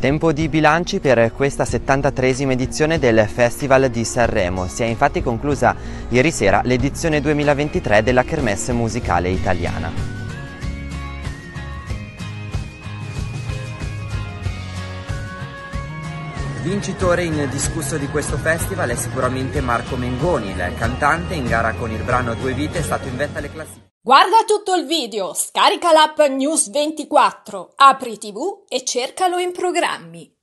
Tempo di bilanci per questa 73esima edizione del Festival di Sanremo. Si è infatti conclusa ieri sera l'edizione 2023 della Kermesse Musicale Italiana. Vincitore indiscusso di questo festival è sicuramente Marco Mengoni, il cantante in gara con il brano Due Vite è stato in vetta alle classifiche. Guarda tutto il video, scarica l'app News24, apri tv e cercalo in programmi.